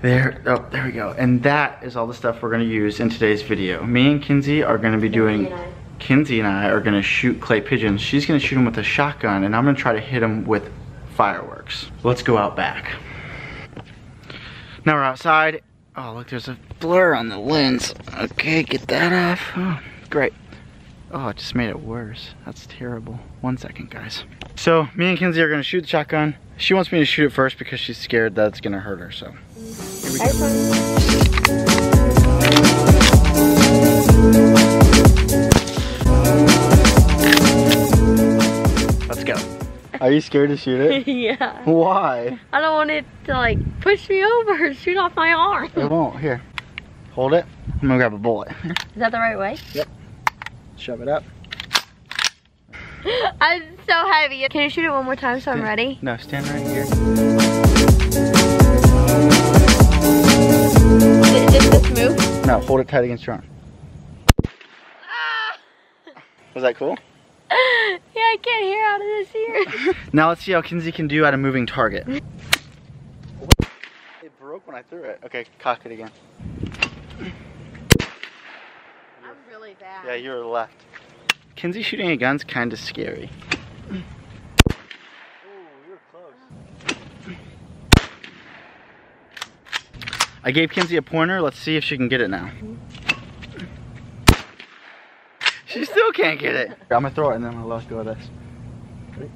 There, oh, there we go. And that is all the stuff we're gonna use in today's video. Me and Kenzie are gonna be doing, Kenzie and I are gonna shoot clay pigeons. She's gonna shoot them with a shotgun and I'm gonna try to hit them with fireworks. Let's go out back. Now we're outside. Oh, look, there's a blur on the lens. Okay, get that off. Oh, great. Oh, it just made it worse. That's terrible. One second, guys. So, me and Kenzie are gonna shoot the shotgun. She wants me to shoot it first because she's scared that it's gonna hurt her, so. Let's go. Are you scared to shoot it? yeah. Why? I don't want it to like push me over and shoot off my arm. It won't. Here. Hold it. I'm gonna grab a bullet. Is that the right way? Yep. Shove it up. I'm so heavy. Can you shoot it one more time so I'm ready? No, stand right here. Hold it tight against your arm. Was that cool? Yeah, I can't hear out of this ear. Now let's see how Kenzie can do at a moving target. It broke when I threw it. Okay, cock it again. I'm really bad. Yeah, you're left. Kenzie shooting a gun's kind of scary. Ooh, you were close. I gave Kenzie a pointer. Let's see if she can get it now. She still can't get it. I'm gonna throw it and then I'll let go of this. Ready?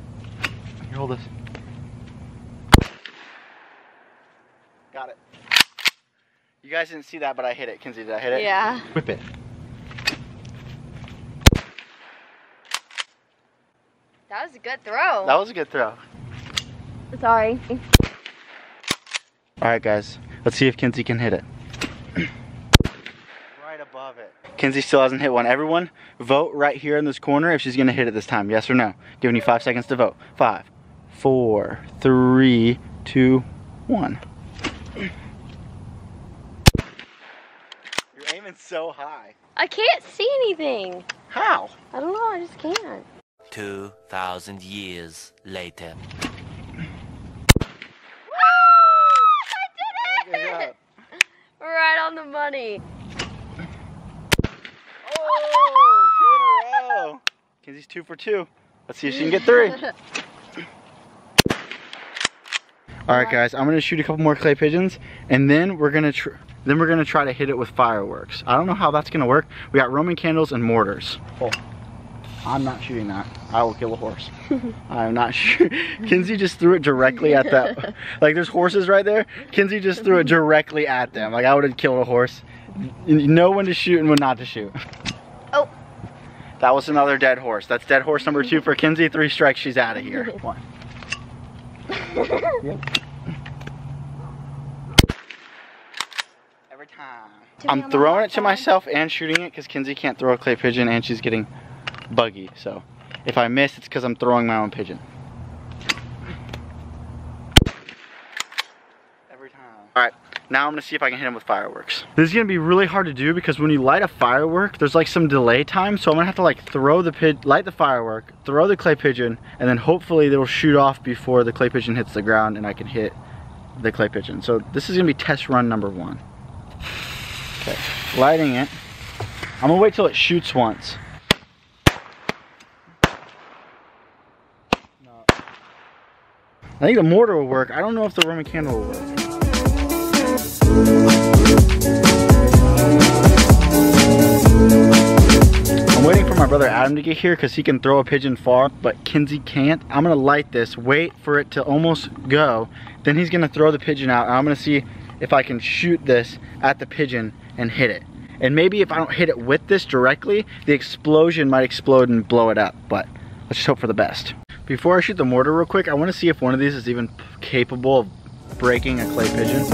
Here, hold this. Got it. You guys didn't see that, but I hit it. Kenzie, did I hit it? Yeah. Whip it. That was a good throw. That was a good throw. Sorry. All right, guys. Let's see if Kenzie can hit it. right above it. Kenzie still hasn't hit one. Everyone, vote right here in this corner if she's gonna hit it this time. Yes or no? Giving you five seconds to vote. Five, four, three, two, one. You're aiming so high. I can't see anything. How? I don't know. I just can't. 2,000 years later. I did it! Right on money. Oh, two in a row. Kenzie's two for two. Let's see if she can get three. All right, guys. I'm gonna shoot a couple more clay pigeons, and then we're gonna tr then we're gonna try to hit it with fireworks. I don't know how that's gonna work. We got Roman candles and mortars. Oh, I'm not shooting that. I will kill a horse. I'm not sure. Kenzie just threw it directly at that. Like there's horses right there. Kenzie just threw it directly at them. Like I would have killed a horse. You know when to shoot and when not to shoot. Oh. That was another dead horse. That's dead horse number two for Kenzie. Three strikes, she's out of here. One. Yep. Every time. I'm throwing it to myself and shooting it because Kenzie can't throw a clay pigeon and she's getting buggy. So if I miss, it's because I'm throwing my own pigeon. Every time. All right, now I'm gonna see if I can hit him with fireworks. This is gonna be really hard to do because when you light a firework, there's like some delay time. So I'm gonna have to like throw the pid, light the firework, throw the clay pigeon, and then hopefully it'll shoot off before the clay pigeon hits the ground and I can hit the clay pigeon. So this is gonna be test run number one. Okay, lighting it. I'm gonna wait till it shoots once. I think the mortar will work. I don't know if the Roman candle will work. I'm waiting for my brother Adam to get here because he can throw a pigeon far, but Kenzie can't. I'm gonna light this, wait for it to almost go, then he's gonna throw the pigeon out, and I'm gonna see if I can shoot this at the pigeon and hit it. And maybe if I don't hit it with this directly, the explosion might explode and blow it up, but let's just hope for the best. Before I shoot the mortar real quick, I wanna see if one of these is even capable of breaking a clay pigeon.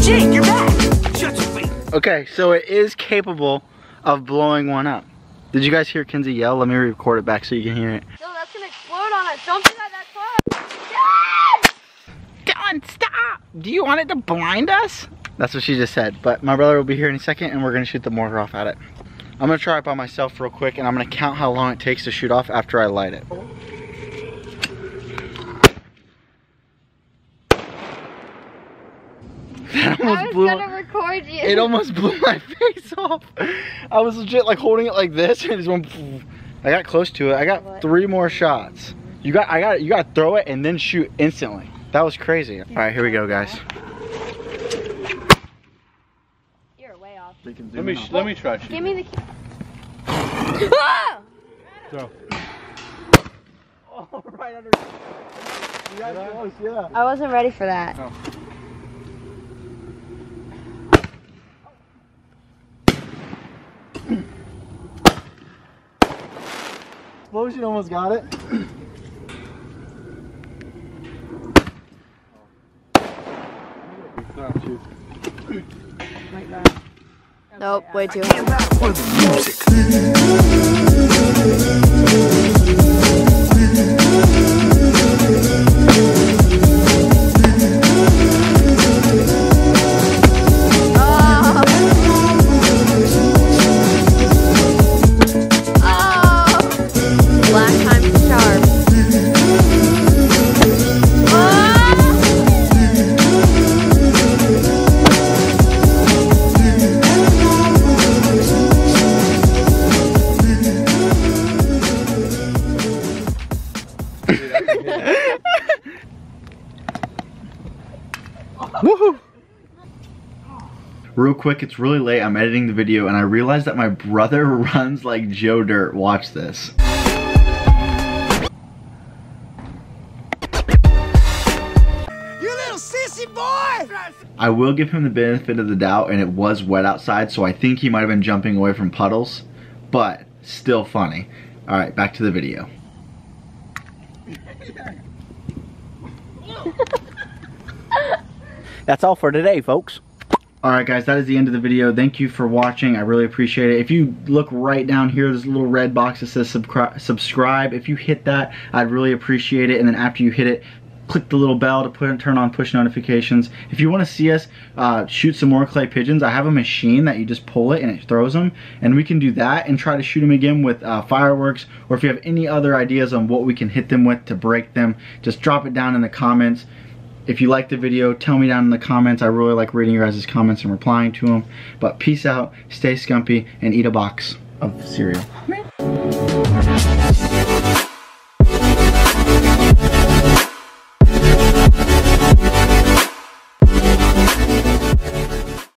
Jake, you're back! Shut your face! Okay, so it is capable of blowing one up. Did you guys hear Kenzie yell? Let me record it back so you can hear it. No, that's gonna explode on us. Don't do that that Do you want it to blind us? That's what she just said, but my brother will be here in a second and we're gonna shoot the mortar off at it. I'm gonna try it by myself real quick and I'm gonna count how long it takes to shoot off after I light it. That I was blew gonna record you. it almost blew my face off. I was legit like holding it like this and it just went I got close to it. I got What? three more shots. You got I got you got to throw it and then shoot instantly. That was crazy. All right, here we go, guys. You're way off. Let me sh- let me try. Give me the key. Ah! Throw. Oh, right under. You got close, yeah. I wasn't ready for that. Explosion almost got it. Nope, way too. Woohoo! Real quick, it's really late. I'm editing the video and I realized that my brother runs like Joe Dirt. Watch this. You little sissy boy! I will give him the benefit of the doubt and it was wet outside, so I think he might have been jumping away from puddles, but still funny. All right, back to the video. That's all for today, folks. Alright guys, that is the end of the video. Thank you for watching. I really appreciate it. If you look right down here, there's a little red box that says subscri- subscribe. If you hit that, I'd really appreciate it. And then after you hit it, click the little bell to put turn on push notifications. If you want to see us uh, shoot some more clay pigeons, I have a machine that you just pull it and it throws them. And we can do that and try to shoot them again with uh, fireworks. Or if you have any other ideas on what we can hit them with to break them, just drop it down in the comments. If you liked the video, tell me down in the comments. I really like reading your guys' comments and replying to them. But peace out, stay skumpy, and eat a box of cereal.